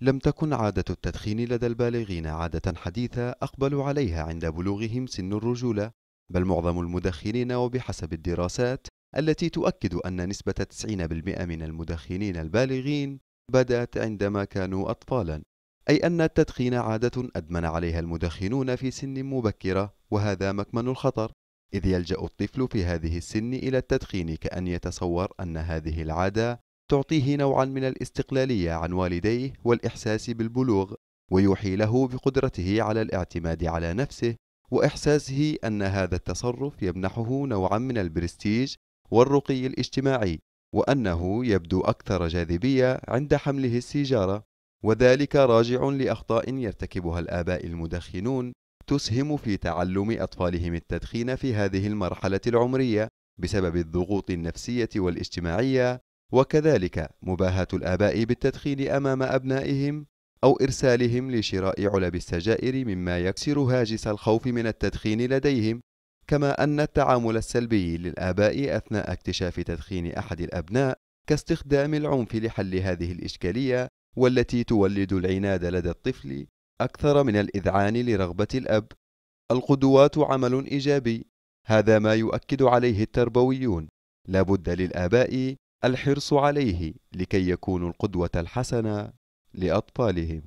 لم تكن عادة التدخين لدى البالغين عادة حديثة أقبلوا عليها عند بلوغهم سن الرجولة بل معظم المدخنين وبحسب الدراسات التي تؤكد أن نسبة 90% من المدخنين البالغين بدأت عندما كانوا أطفالا أي أن التدخين عادة أدمن عليها المدخنون في سن مبكرة وهذا مكمن الخطر إذ يلجأ الطفل في هذه السن إلى التدخين كأن يتصور أن هذه العادة تعطيه نوعا من الاستقلالية عن والديه والإحساس بالبلوغ ويوحي له بقدرته على الاعتماد على نفسه وإحساسه أن هذا التصرف يمنحه نوعا من البرستيج والرقي الاجتماعي وأنه يبدو أكثر جاذبية عند حمله السيجارة. وذلك راجع لأخطاء يرتكبها الآباء المدخنون تسهم في تعلم أطفالهم التدخين في هذه المرحلة العمرية بسبب الضغوط النفسية والاجتماعية وكذلك مباهاة الآباء بالتدخين أمام أبنائهم أو إرسالهم لشراء علب السجائر مما يكسر هاجس الخوف من التدخين لديهم كما أن التعامل السلبي للآباء أثناء اكتشاف تدخين أحد الأبناء كاستخدام العنف لحل هذه الإشكالية والتي تولد العناد لدى الطفل أكثر من الإذعان لرغبة الأب. القدوات عمل إيجابي هذا ما يؤكد عليه التربويون. لا بد للآباء الحرص عليه لكي يكونوا القدوة الحسنة لأطفالهم